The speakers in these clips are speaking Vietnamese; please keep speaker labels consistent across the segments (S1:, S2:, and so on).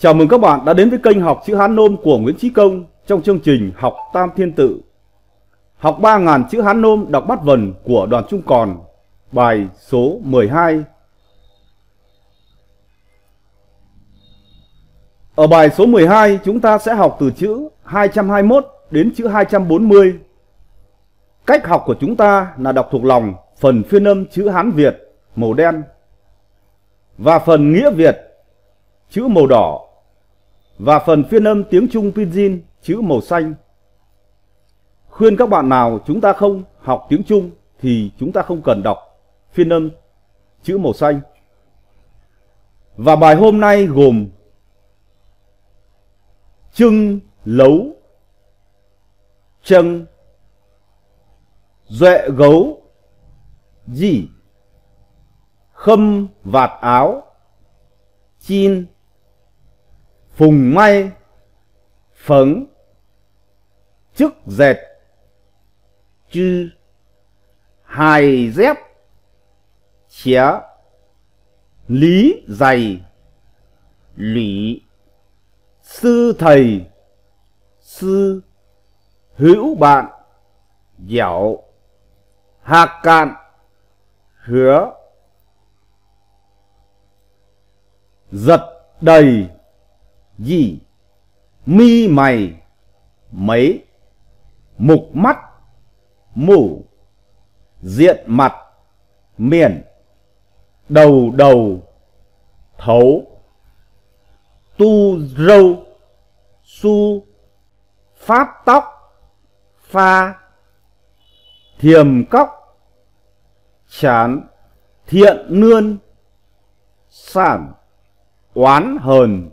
S1: Chào mừng các bạn đã đến với kênh học chữ Hán Nôm của Nguyễn Chí Công trong chương trình Học Tam Thiên Tự. Học 3.000 chữ Hán Nôm đọc bắt vần của đoàn Trung Còn, bài số 12. Ở bài số 12 chúng ta sẽ học từ chữ 221 đến chữ 240. Cách học của chúng ta là đọc thuộc lòng phần phiên âm chữ Hán Việt màu đen và phần nghĩa Việt chữ màu đỏ và phần phiên âm tiếng Trung Pinyin chữ màu xanh. Khuyên các bạn nào chúng ta không học tiếng Trung thì chúng ta không cần đọc phiên âm, chữ màu xanh. Và bài hôm nay gồm trưng lấu chân duệ gấu gì khâm vạt áo, chin phùng may phấn chức dệt chư hài dép chía lý dày lũy sư thầy sư hữu bạn dẻo hạc cạn hứa giật đầy gì? Mi mày, mấy? Mục mắt mủ diện mặt, miền. Đầu đầu, thấu. Tu râu, su. Phát tóc, pha. Thiềm cóc, chán. Thiện nươn sản oán hờn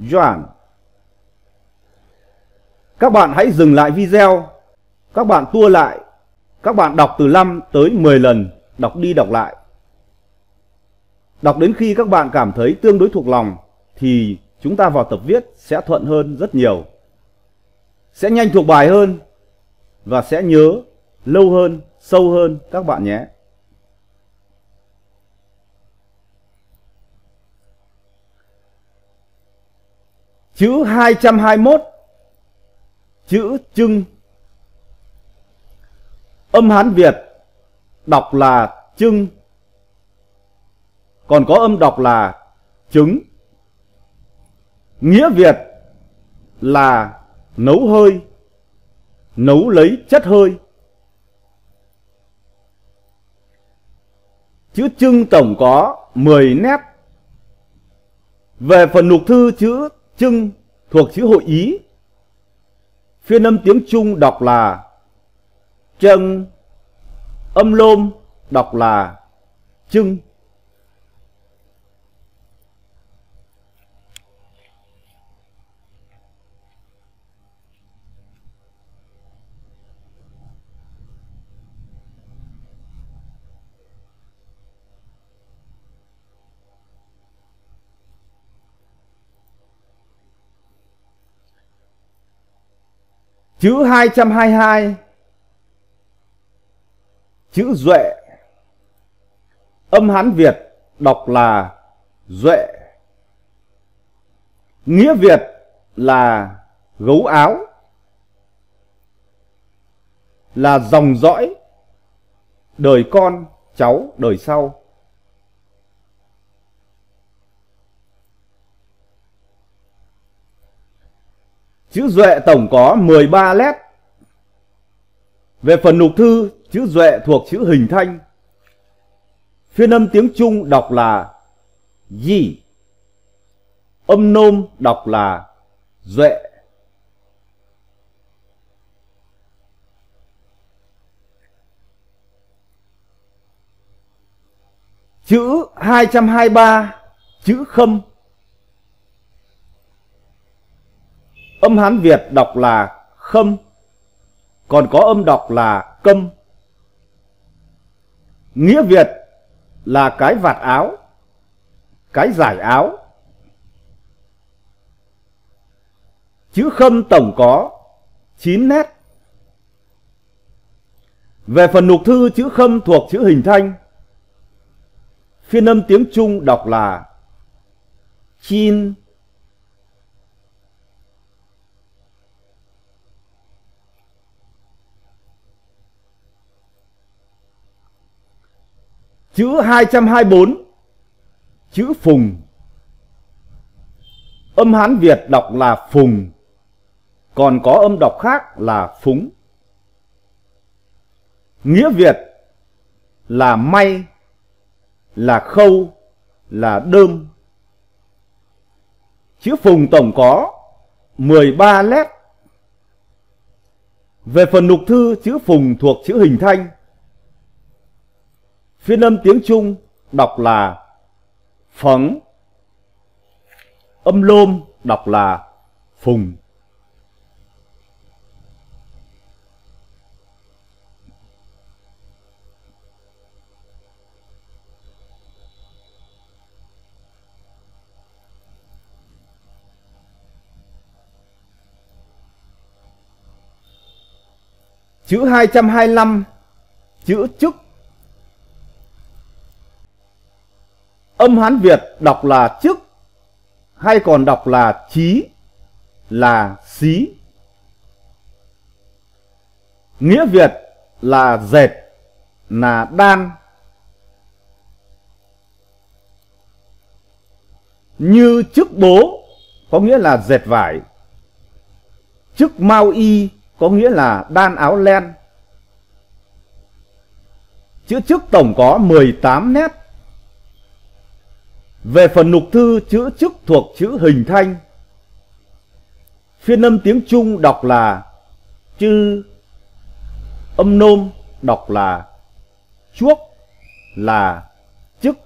S1: doản các bạn hãy dừng lại video. Các bạn tua lại. Các bạn đọc từ 5 tới 10 lần. Đọc đi đọc lại. Đọc đến khi các bạn cảm thấy tương đối thuộc lòng, thì chúng ta vào tập viết sẽ thuận hơn rất nhiều. Sẽ nhanh thuộc bài hơn và sẽ nhớ, lâu hơn, sâu hơn các bạn nhé. Chữ 221 Chữ trưng Âm Hán Việt đọc là trưng Còn có âm đọc là trứng Nghĩa Việt là nấu hơi, Nấu lấy chất hơi. Chữ trưng tổng có 10 nét. Về phần lục thư chữ trưng thuộc chữ hội ý. Phiên âm tiếng Trung đọc là chân, âm lôm đọc là trưng. Chữ 222 Chữ Duệ. Âm Hán Việt đọc là Duệ. Nghĩa Việt là gấu áo. Là dòng dõi Đời con, cháu đời sau. Chữ Duệ tổng có 13 nét. Về phần lục thư, chữ Duệ thuộc chữ hình thanh. Phiên âm tiếng Trung đọc là Yi. Âm nôm đọc là Duệ. Chữ 223, chữ khâm Âm Hán Việt đọc là khâm, còn có âm đọc là câm. Nghĩa Việt là cái vạt áo, cái giải áo. Chữ khâm tổng có 9 nét. Về phần nục thư chữ khâm thuộc chữ hình thanh. Phiên âm tiếng Trung đọc là chin, Chữ 224 chữ Phùng. Âm Hán Việt đọc là Phùng, còn có âm đọc khác là Phúng. Nghĩa Việt là may, là khâu, là đơm. Chữ Phùng tổng có 13 nét. Về phần nục thư, chữ Phùng thuộc chữ hình thanh. Phiên âm tiếng Trung đọc là phấn. Âm lôm đọc là phùng. Chữ 225, chữ chức. Âm Hán Việt đọc là chức, hay còn đọc là chí, là xí. Nghĩa Việt là dệt, là đan. Như chức bố có nghĩa là dệt vải. Chức mau y có nghĩa là đan áo len. Chữ chức tổng có 18 nét. Về phần nục thư chữ chức thuộc chữ hình thanh. Phiên âm tiếng Trung đọc là chư, âm nôm đọc là chuốc, là chức.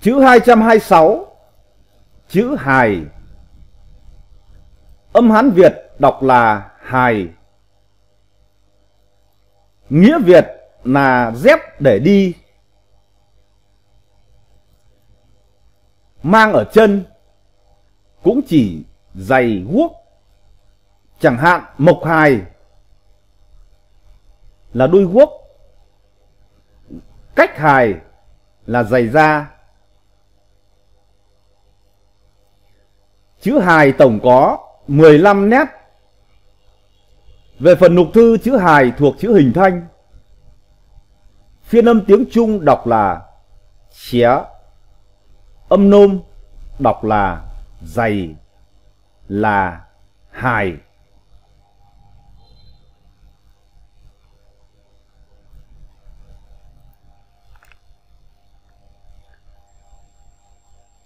S1: Chữ 226, chữ hài. Âm Hán Việt đọc là hài. Nghĩa Việt là dép để đi. Mang ở chân, cũng chỉ giày guốc. Chẳng hạn mộc hài là đôi guốc. Cách hài là giày da. Chữ hài tổng có 15 nét. Về phần nục thư chữ hài thuộc chữ hình thanh. Phiên âm tiếng Trung đọc là xía. Âm nôm đọc là dày, là hài.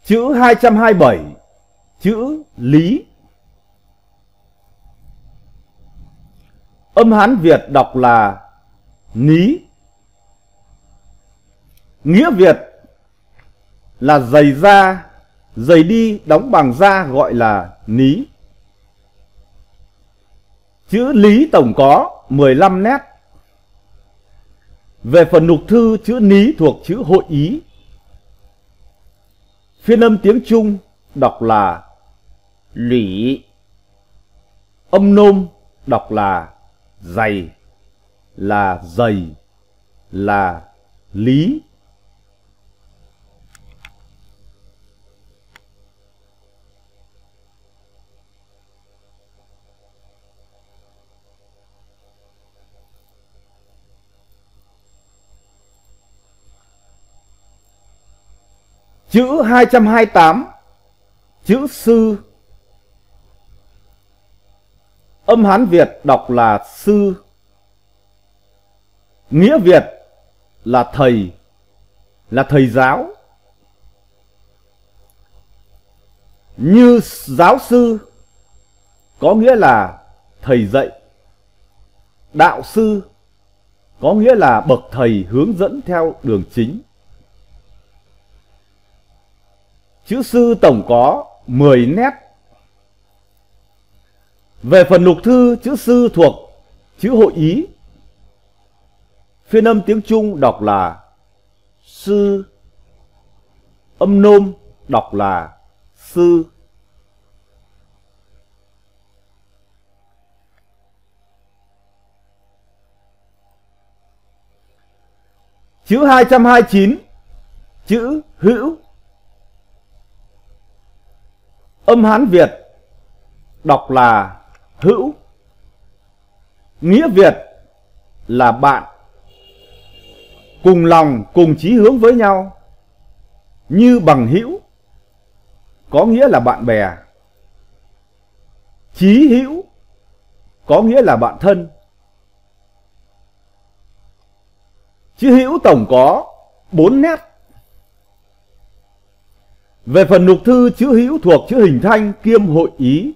S1: Chữ 227, chữ lý. Âm Hán Việt đọc là ní. Nghĩa Việt là giày da, giày đi đóng bằng da gọi là ní. Chữ lý tổng có 15 nét. Về phần nục thư chữ ní thuộc chữ hội ý. Phiên âm tiếng Trung đọc là lỷ. Âm nôm đọc là dày, là dày, là lý. Chữ 228 Chữ sư Âm Hán Việt đọc là sư. Nghĩa Việt là thầy Là thầy giáo. Như giáo sư Có nghĩa là thầy dạy. Đạo sư Có nghĩa là bậc thầy hướng dẫn theo đường chính. Chữ sư tổng có 10 nét. Về phần lục thư, chữ sư thuộc chữ hội ý. Phiên âm tiếng Trung đọc là sư. Âm nôm đọc là sư. Chữ 229, chữ hữu Âm Hán Việt đọc là hữu. Nghĩa Việt là bạn cùng lòng, cùng chí hướng với nhau. Như bằng hữu, có nghĩa là bạn bè. Chí hữu, có nghĩa là bạn thân. Chữ hữu tổng có bốn nét. Về phần nục thư, chữ hữu thuộc chữ hình thanh, kiêm hội ý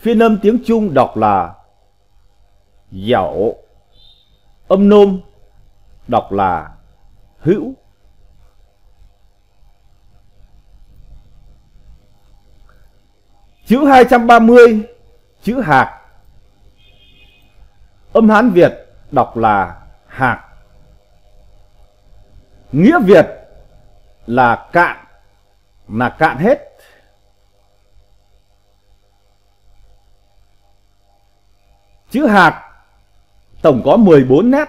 S1: phiên âm tiếng trung đọc là dậu, âm nôm đọc là hữu. Chữ 230 chữ hạc. Âm hán việt đọc là hạc. Nghĩa việt là cạn là cạn hết. Chữ hạt tổng có 14 nét.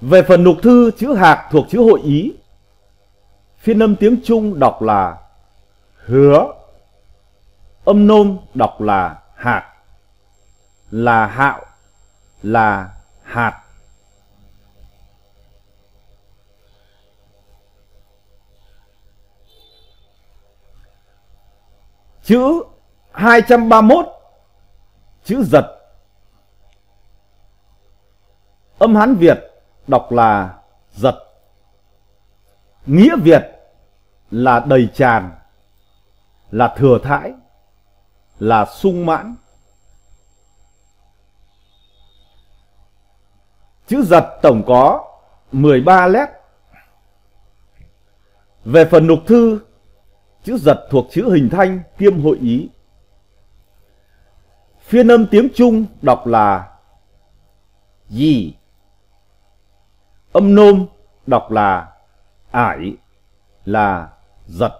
S1: Về phần nục thư chữ hạt thuộc chữ hội ý, phiên âm tiếng Trung đọc là hứa, âm nôm đọc là hạt, là hạo, là hạt. Chữ 231 chữ giật âm Hán Việt đọc là giật. Nghĩa Việt là đầy tràn, là thừa thãi, là sung mãn. Chữ giật tổng có 13 lét. Về phần nục thư, chữ giật thuộc chữ hình thanh kiêm hội ý. Phiên âm tiếng Trung đọc là gì Âm nôm đọc là ải, là giật.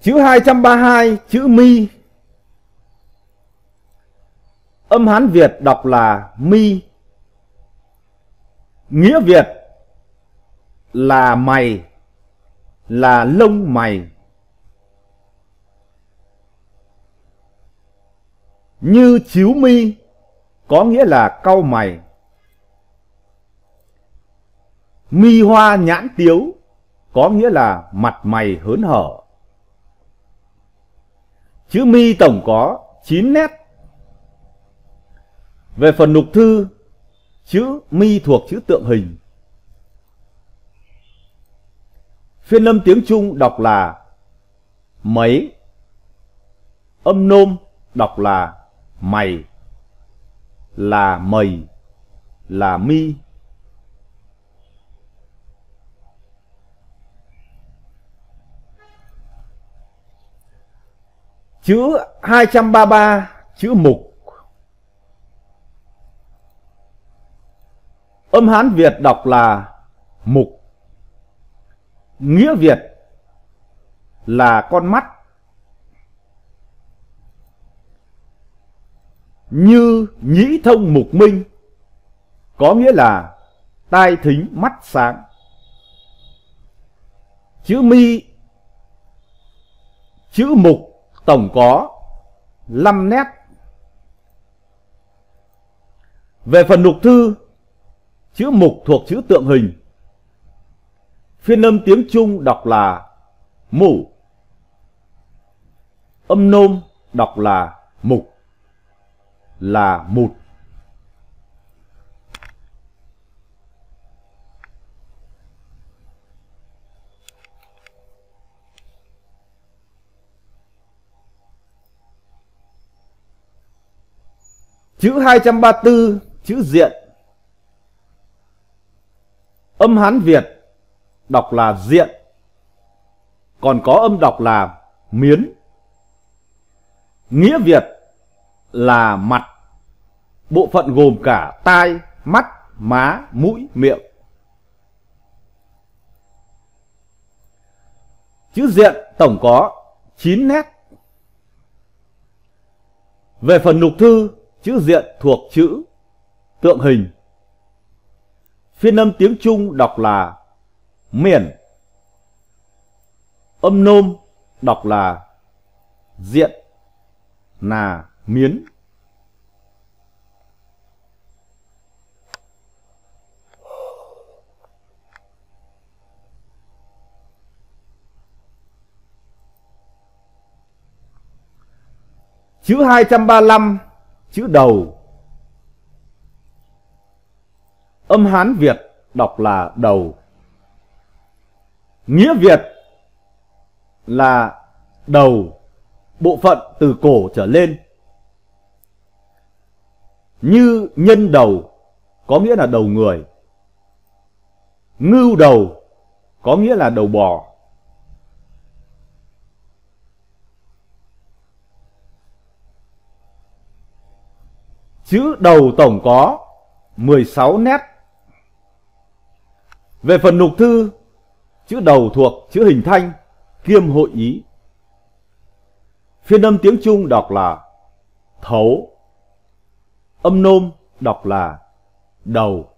S1: Chữ 232 chữ mi. Âm Hán Việt đọc là mi Nghĩa Việt là mày, là lông mày. Như chiếu mi có nghĩa là cau mày. Mi hoa nhãn tiếu có nghĩa là mặt mày hớn hở. Chữ mi tổng có 9 nét. Về phần lục thư Chữ mi thuộc chữ tượng hình. Phiên âm tiếng Trung đọc là mấy. Âm nôm đọc là mày, là mầy, là mi. Chữ 233 chữ mục Âm Hán Việt đọc là mục. Nghĩa Việt là con mắt. Như nhĩ thông mục minh, có nghĩa là tai thính mắt sáng. Chữ mi, chữ mục tổng có 5 nét. Về phần lục thư Chữ mục thuộc chữ tượng hình. Phiên âm tiếng Trung đọc là mủ. Âm nôm đọc là mục, là mụt. Chữ 234, chữ diện Âm Hán Việt đọc là diện, còn có âm đọc là miến. Nghĩa Việt là mặt, bộ phận gồm cả tai, mắt, má, mũi, miệng. chữ diện tổng có 9 nét. Về phần nục thư, chữ diện thuộc chữ tượng hình. Phiên âm tiếng Trung đọc là miền. Âm nôm đọc là diện, là miến. Chữ 235, chữ đầu. Âm Hán Việt đọc là đầu. Nghĩa Việt là đầu, bộ phận từ cổ trở lên. Như nhân đầu có nghĩa là đầu người. Ngưu đầu có nghĩa là đầu bò. Chữ đầu tổng có 16 nét. Về phần nục thư, chữ đầu thuộc chữ hình thanh, kiêm hội ý. Phiên âm tiếng Trung đọc là thấu. Âm nôm đọc là đầu.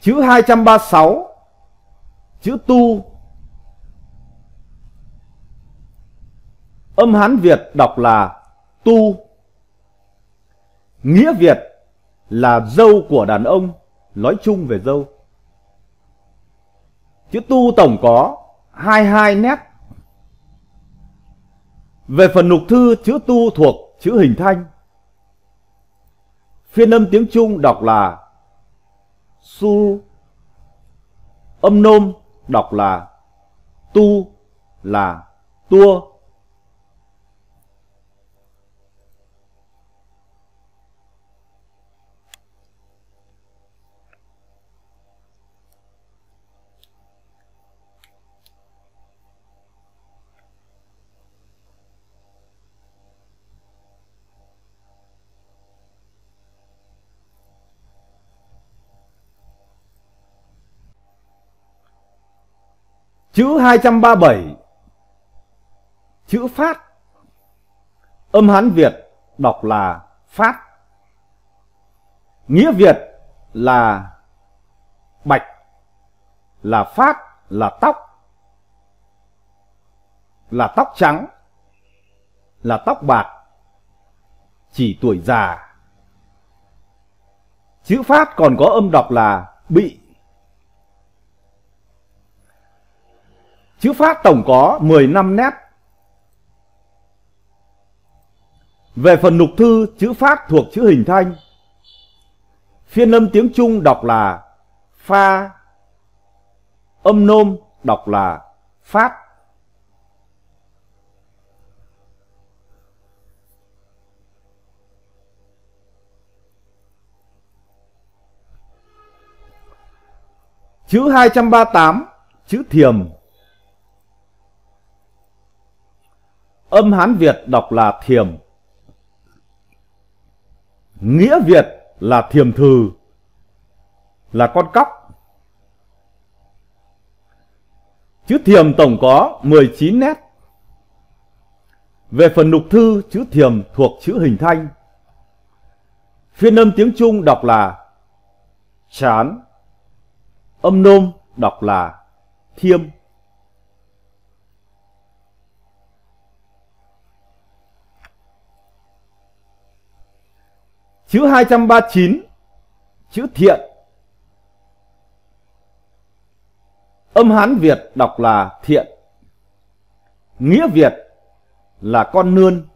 S1: Chữ 236 chữ tu âm hán việt đọc là tu. Nghĩa việt là dâu của đàn ông, nói chung về dâu. Chữ tu tổng có 22 nét. Về phần nục thư, chữ tu thuộc chữ hình thanh. Phiên âm tiếng trung đọc là su. Âm nôm đọc là tu, là tua. Chữ 237 Chữ phát. Âm Hán Việt đọc là phát. Nghĩa Việt là bạch. Là phát, là tóc. Là tóc trắng. Là tóc bạc. Chỉ tuổi già. Chữ phát còn có âm đọc là bị. Chữ Pháp tổng có 15 nét. Về phần nục thư, chữ Pháp thuộc chữ hình thanh. Phiên âm tiếng Trung đọc là pha. Âm nôm đọc là phát. Chữ 238, chữ thiềm Âm Hán Việt đọc là thiềm. Nghĩa Việt là thiềm thừ, là con cóc. Chữ thiềm tổng có 19 nét. Về phần nục thư, chữ thiềm thuộc chữ hình thanh. Phiên âm tiếng Trung đọc là chán. Âm nôm đọc là thiêm. Chữ 239, chữ thiện. Âm Hán Việt đọc là thiện. Nghĩa Việt là con nươn.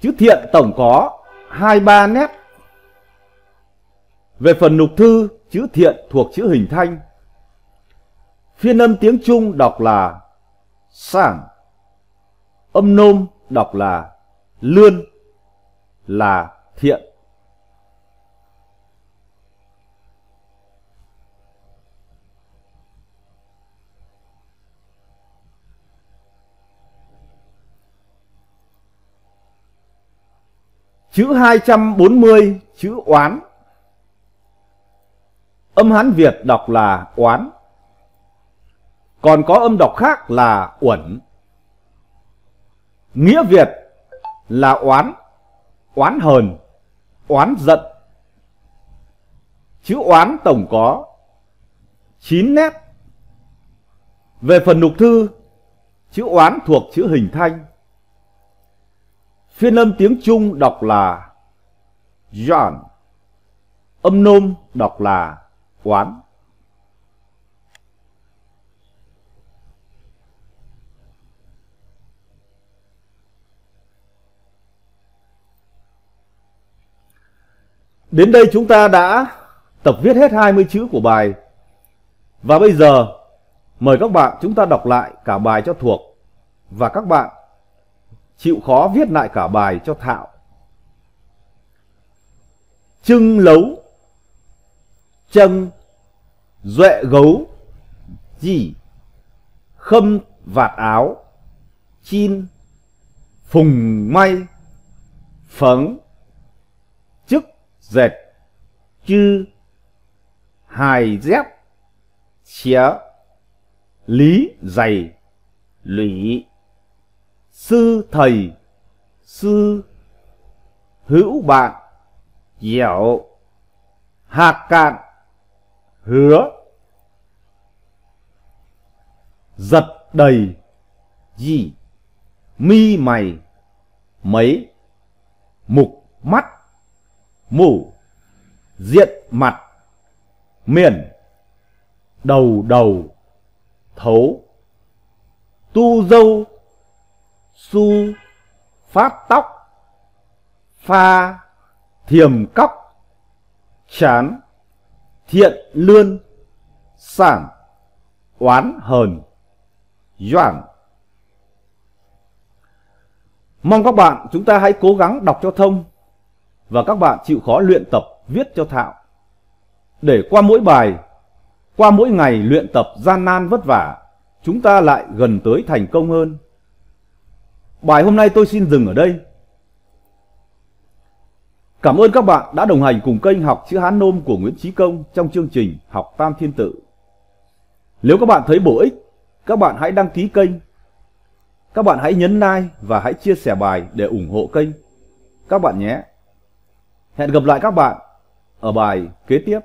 S1: Chữ thiện tổng có 23 nét. Về phần nục thư, chữ thiện thuộc chữ hình thanh. Phiên âm tiếng Trung đọc là sảng. Âm nôm đọc là lươn là thiện. Chữ 240 chữ oán. Âm Hán Việt đọc là oán. Còn có âm đọc khác là uẩn. Nghĩa Việt là oán, oán hờn, oán giận. Chữ oán tổng có 9 nét. Về phần nục thư, chữ oán thuộc chữ hình thanh. Phiên âm tiếng Trung đọc là John. Âm nôm đọc là oán. Đến đây chúng ta đã tập viết hết 20 chữ của bài. Và bây giờ, mời các bạn chúng ta đọc lại cả bài cho thuộc và các bạn chịu khó viết lại cả bài cho thạo. Trưng lấu chân duệ gấu gì khâm vạt áo, chin, phùng may, phấn dệt chư hài dép xía lý dày lũy sư thầy sư hữu bạn dẻo hạt cạn hứa giật đầy gì mi mày mấy mục mắt mũ diện mặt, miền, đầu đầu, thấu, tu dâu, su, phát tóc, pha, thiềm cóc, chán, thiện lươn, sản, oán hờn doảng mong các bạn chúng ta hãy cố gắng đọc cho thông và các bạn chịu khó luyện tập viết cho thạo để qua mỗi bài qua mỗi ngày luyện tập gian nan vất vả chúng ta lại gần tới thành công hơn bài hôm nay tôi xin dừng ở đây Cảm ơn các bạn đã đồng hành cùng kênh học chữ Hán Nôm của Nguyễn Trí Công trong chương trình Học Tam Thiên Tự. Nếu các bạn thấy bổ ích, các bạn hãy đăng ký kênh. Các bạn hãy nhấn like và hãy chia sẻ bài để ủng hộ kênh. Các bạn nhé. Hẹn gặp lại các bạn ở bài kế tiếp.